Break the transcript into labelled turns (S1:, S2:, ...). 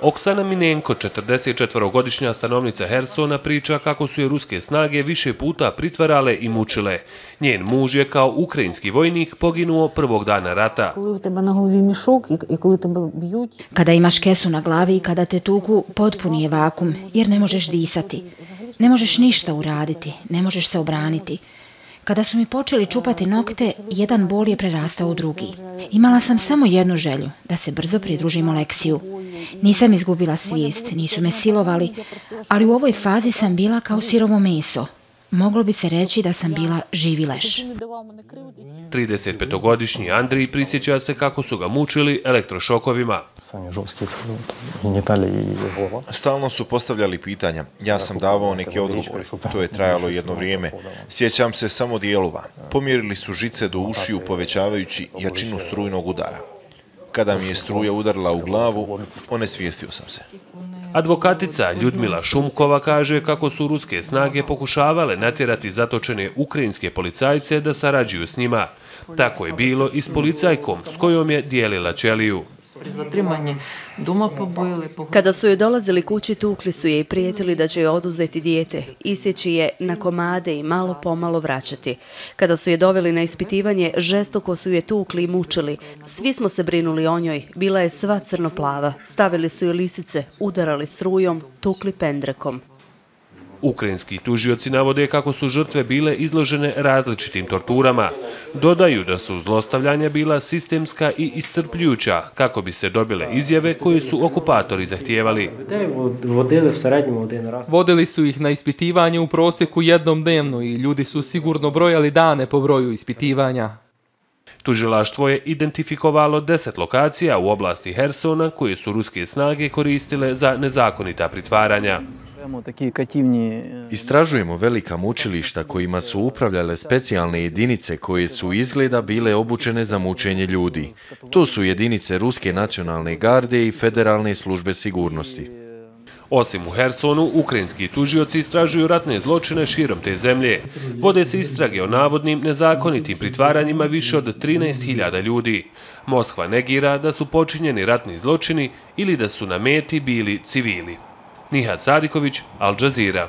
S1: Oksana Minenko, 44-godišnja stanovnica Hersona, priča kako su je ruske snage više puta pritvarale i mučile. Njen muž je kao ukrajinski vojnik poginuo prvog dana rata.
S2: Kada imaš kesu na glavi i kada te tuku, potpuni je vakum, jer ne možeš disati. Ne možeš ništa uraditi, ne možeš se obraniti. Kada su mi počeli čupati nokte, jedan bol je prerastao u drugi. Imala sam samo jednu želju, da se brzo pridružim Oleksiju. Nisam izgubila svijest, nisu me silovali, ali u ovoj fazi sam bila kao sirovo meso. Moglo bi se reći da sam bila živi leš.
S1: 35-godišnji Andrij prisjeća se kako su ga mučili elektrošokovima.
S3: Stalno su postavljali pitanja. Ja sam davao neke odgovore. To je trajalo jedno vrijeme. Sjećam se samo dijelova. Pomjerili su žice do ušiju povećavajući jačinu strujnog udara. Kada mi je struja udarila u glavu, onesvijestio sam se.
S1: Advokatica Ljudmila Šumkova kaže kako su ruske snage pokušavale natjerati zatočene ukrajinske policajce da sarađuju s njima. Tako je bilo i s policajkom s kojom je dijelila čeliju.
S4: Kada su joj dolazili kući, tukli su je i prijetili da će joj oduzeti dijete, isjeći je na komade i malo pomalo vraćati. Kada su je doveli na ispitivanje, žestoko su je tukli i mučili. Svi smo se brinuli o njoj, bila je sva crno-plava. Stavili su joj lisice, udarali strujom, tukli pendrekom.
S1: Ukrajinski tužioci navode kako su žrtve bile izložene različitim torturama. Dodaju da su zlostavljanja bila sistemska i iscrpljuća kako bi se dobile izjave koje su okupatori zahtijevali.
S5: Vodili su ih na ispitivanje u prosjeku jednom dnevno i ljudi su sigurno brojali dane po broju ispitivanja.
S1: Tužilaštvo je identifikovalo deset lokacija u oblasti Hersona koje su ruske snage koristile za nezakonita pritvaranja.
S6: Istražujemo velika mučilišta kojima su upravljale specijalne jedinice koje su izgleda bile obučene za mučenje ljudi. To su jedinice Ruske nacionalne garde i Federalne službe sigurnosti.
S1: Osim u Hersonu, ukrajinski tužioci istražuju ratne zločine širom te zemlje. Vode se istrage o navodnim nezakonitim pritvaranjima više od 13.000 ljudi. Moskva negira da su počinjeni ratni zločini ili da su na meti bili civili. Nihat Sadiković, Al Jazeera.